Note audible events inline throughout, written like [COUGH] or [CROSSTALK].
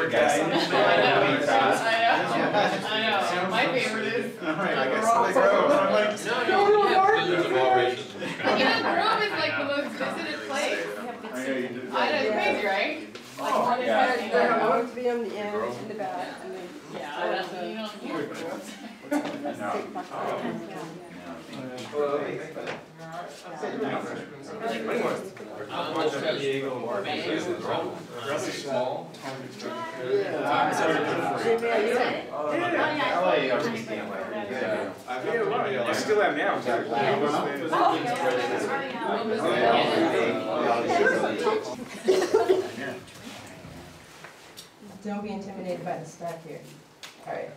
Poor guy. I know, I know, I know, my favorite is. All right, I Like guess Ross. Lily Grove, I'm like, No, no, yeah. There's a law races. Eden Grove is like the most visited place. I know you did. I know, it's crazy, right? Oh, like, Oh, one is yeah. better than the There other. are to be on the end, in the back, and then. Yeah, I don't, you don't hear Groves. Really small. LA already stand like. I still am now, Don't be intimidated by the stuff here. All right.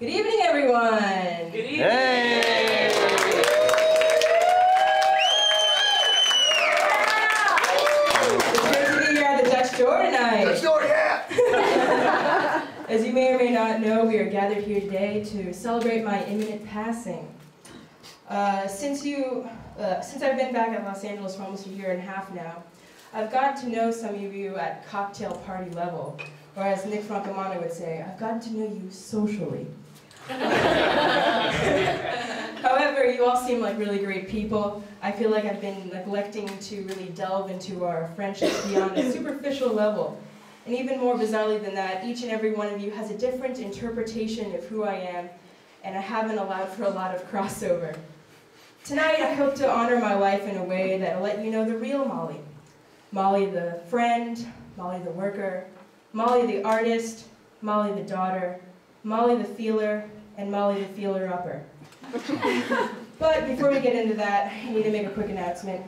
Good evening, everyone. Good evening. It's gathered here today to celebrate my imminent passing. Uh, since you, uh, since I've been back at Los Angeles for almost a year and a half now, I've gotten to know some of you at cocktail party level, or as Nick Francomano would say, I've gotten to know you socially. [LAUGHS] However, you all seem like really great people. I feel like I've been neglecting to really delve into our friendship beyond a superficial level. And even more bizarrely than that, each and every one of you has a different interpretation of who I am, and I haven't allowed for a lot of crossover. Tonight, I hope to honor my life in a way that'll let you know the real Molly. Molly the friend, Molly the worker, Molly the artist, Molly the daughter, Molly the feeler, and Molly the feeler-upper. [LAUGHS] but before we get into that, I need to make a quick announcement.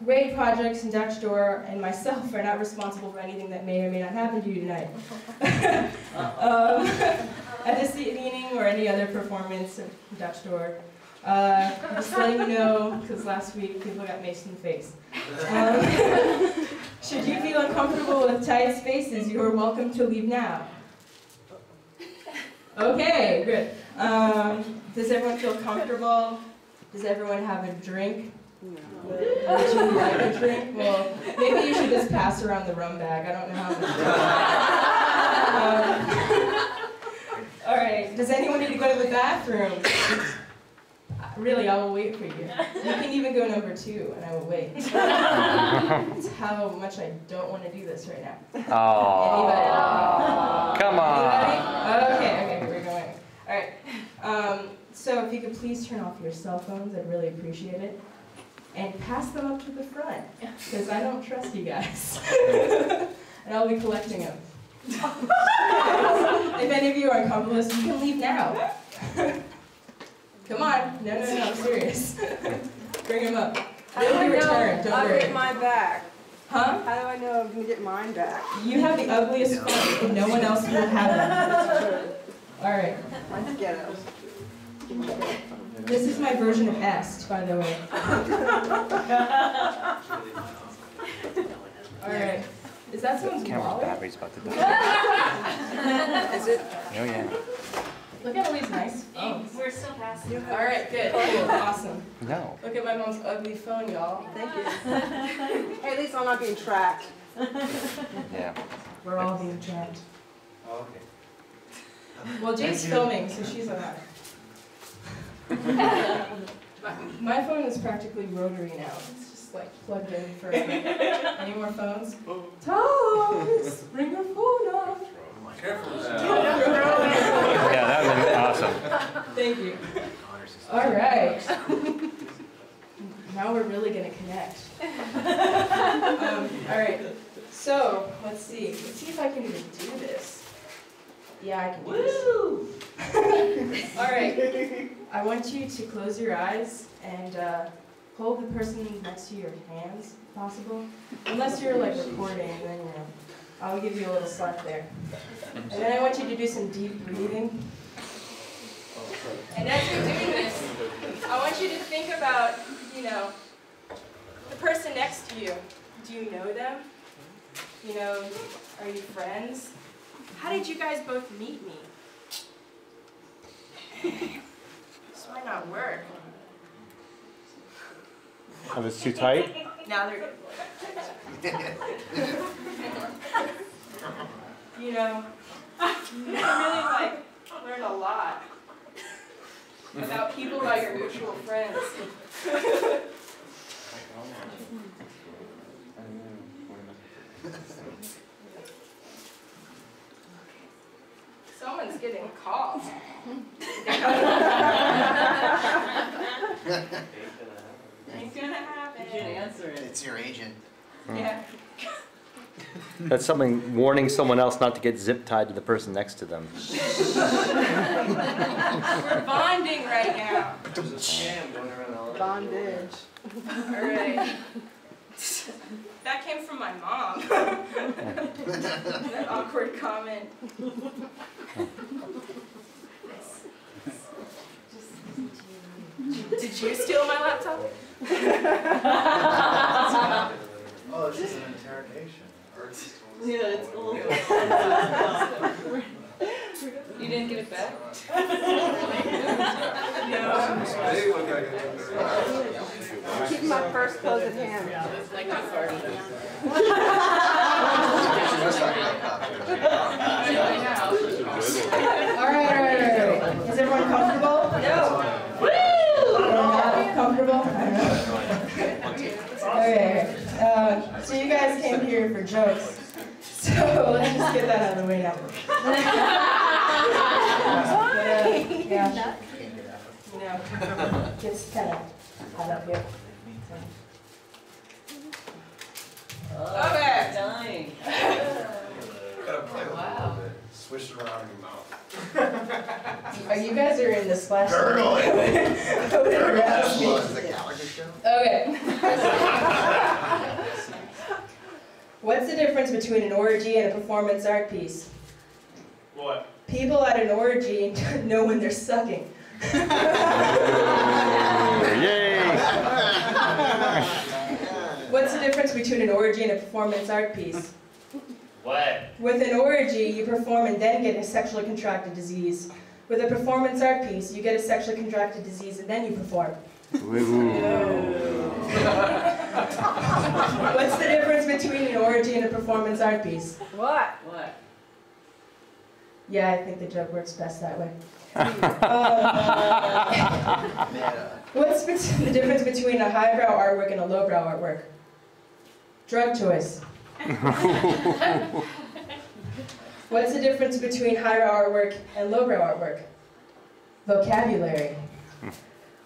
Raid Projects and Dutch Door and myself are not responsible for anything that may or may not happen to you tonight. [LAUGHS] um, [LAUGHS] at this evening or any other performance of Dutch Door, uh, just letting you know, because last week people got maced in the face. Um, [LAUGHS] should you feel uncomfortable with tight spaces, you are welcome to leave now. Okay, good. Um, does everyone feel comfortable? Does everyone have a drink? Would you like a drink? Well, maybe you should just pass around the rum bag. I don't know how. Um, all right. Does anyone need to go to the bathroom? Really, I will wait for you. You can even go number two, and I will wait. That's how much I don't want to do this right now. Oh, come on. Anybody? Okay, okay, we're going. All right. Um, so if you could please turn off your cell phones, I'd really appreciate it. And pass them up to the front, because I don't trust you guys. [LAUGHS] and I'll be collecting them. [LAUGHS] if any of you are accomplices, you can leave now. Come on. No, no, no, I'm serious. [LAUGHS] Bring them up. How do They'll I be know returned, don't I'll worry. get mine back? Huh? How do I know I'm gonna get mine back? You have the ugliest phone, and no one else will have them. All right. Mine's ghetto. This is my version of est, by the way. [LAUGHS] All right. Is that someone's Camera's wallet? battery's about to die. [LAUGHS] Is it? Oh, yeah. Look at all these nice phones. We're still passing. All right, good, cool, awesome. No. Look at my mom's ugly phone, y'all. Thank you. [LAUGHS] Hey, at least I'm not being tracked. Yeah. We're all being tracked. Oh, okay. Well, Jade's filming, so she's alright. My, my phone is practically rotary now. It's just like plugged in for [LAUGHS] any more phones. Thomas, bring your phone up. Yeah, that would be awesome. Thank you. All right. now we're really gonna connect. um, all right. So let's see. Let's see if I can even do this. Yeah, I can do this. [LAUGHS] all right. I want you to close your eyes and uh, hold the person next to your hands, if possible. Unless you're like recording, then you know. I'll give you a little slap there. And then I want you to do some deep breathing. And as you're doing this, I want you to think about, you know, the person next to you. Do you know them? You know, are you friends? How did you guys both meet me? Might not work. Oh, it's too tight? Now they're you know, [LAUGHS] I really like learned a lot about people by your mutual friends. [LAUGHS] Someone's getting called. call. Ain't gonna happen. answer it. It's your agent. Yeah. That's something, warning someone else not to get zip tied to the person next to them. We're bonding right now. Bondage. Alright. That came from my mom. [LAUGHS] that awkward comment. Did you steal my laptop? Oh, this is an interrogation. Yeah, it's a little. [LAUGHS] You didn't get it back? [LAUGHS] Keep my first close at hand. Like a party. [LAUGHS] Alright, alright, alright, alright. Is everyone comfortable? No. Woo! Not comfortable? Okay, uh, so you guys came here for jokes. So let's just get that out of the way now. Yeah. You know, just kind of hot up here. Okay. Dying. Gotta play Wow. Swish it around in your mouth. Oh, you guys are in the splash. Gurgle it. I would have asked me. Was the Gallagher show? Okay. What's the difference between an orgy and a performance art piece? What? People at an orgy [LAUGHS] know when they're sucking. [LAUGHS] Yay! What's the difference between an orgy and a performance art piece? [LAUGHS] What? With an orgy, you perform and then get a sexually contracted disease. With a performance art piece, you get a sexually contracted disease and then you perform. [LAUGHS] What's the difference between an orgy and a performance art piece? What? What? Yeah, I think the joke works best that way. Um, [LAUGHS] What's the difference between a highbrow artwork and a lowbrow artwork? Drug choice. [LAUGHS] What's the difference between highbrow artwork and lowbrow artwork? Vocabulary.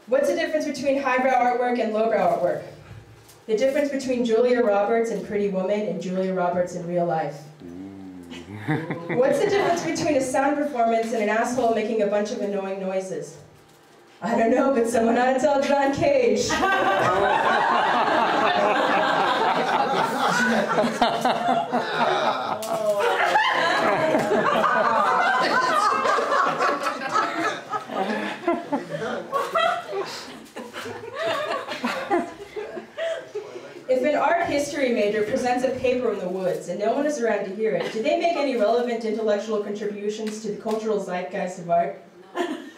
What's the difference between highbrow artwork and lowbrow artwork? The difference between Julia Roberts and Pretty Woman and Julia Roberts in real life. Mm. What's the difference between a sound performance and an asshole making a bunch of annoying noises? I don't know, but someone ought to tell John Cage. [LAUGHS] If an art history major presents a paper in the woods and no one is around to hear it, do they make any relevant intellectual contributions to the cultural zeitgeist of art?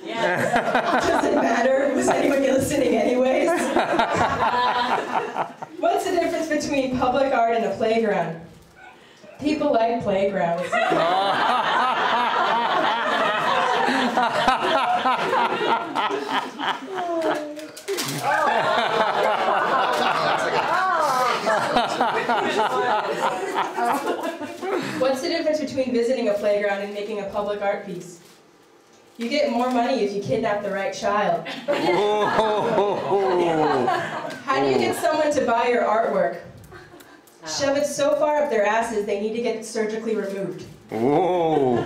Yes. [LAUGHS] Does it matter? Was anyone listening anyways? What's the between public art in a playground? People like playgrounds. [LAUGHS] What's the difference between visiting a playground and making a public art piece? You get more money if you kidnap the right child. [LAUGHS] How do you get someone to buy your artwork? Oh. Shove it so far up their asses they need to get it surgically removed. Whoa!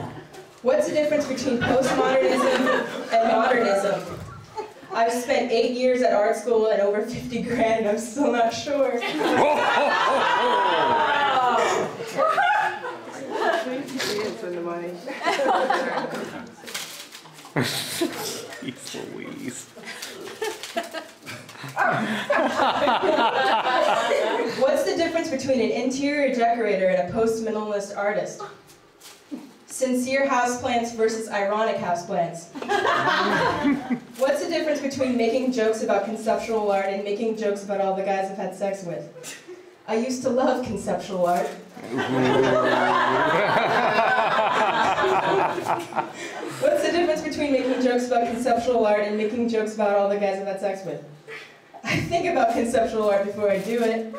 What's the difference between postmodernism and modernism? I've spent eight years at art school and over 50 grand and I'm still not sure. She didn't send the money. Jeez Louise. [LAUGHS] What's the difference between an interior decorator and a post-minimalist artist? Sincere houseplants versus ironic houseplants. [LAUGHS] What's the difference between making jokes about conceptual art and making jokes about all the guys I've had sex with? I used to love conceptual art. [LAUGHS] What's the difference between making jokes about conceptual art and making jokes about all the guys I've had sex with? I think about conceptual art before I do it.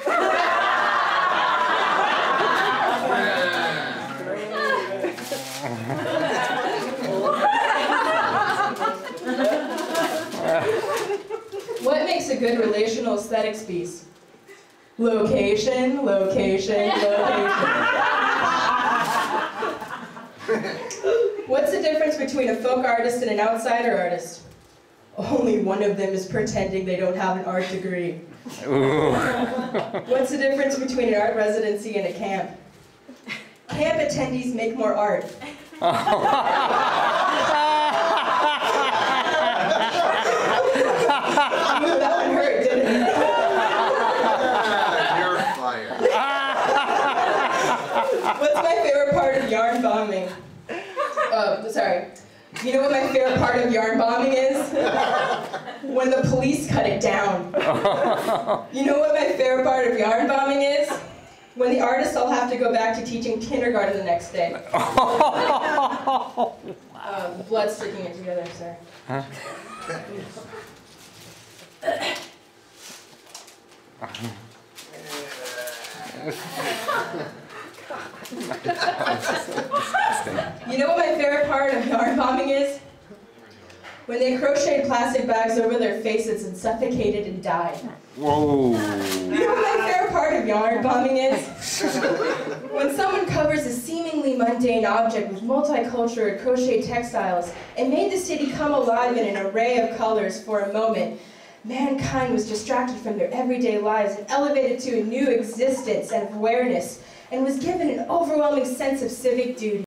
What makes a good relational aesthetics piece? Location, location, location. What's the difference between a folk artist and an outsider artist? Only one of them is pretending they don't have an art degree. What's the difference between an art residency and a camp? Camp attendees make more art. that one hurt, didn't it? You're fired. What's my favorite part of yarn bombing? Oh, sorry. You know what my favorite part of yarn bombing is? When the police cut it down. You know what my favorite part of yarn bombing is? When the artists all have to go back to teaching kindergarten the next day. Uh, blood sticking it together, I'm sorry. [LAUGHS] You know what my favorite part of yarn bombing is? When they crocheted plastic bags over their faces and suffocated and died. Whoa. You know what my favorite part of yarn bombing is? when someone covers a seemingly mundane object with multicolored crochet textiles and made the city come alive in an array of colors for a moment, mankind was distracted from their everyday lives and elevated to a new existence and awareness and was given an overwhelming sense of civic duty.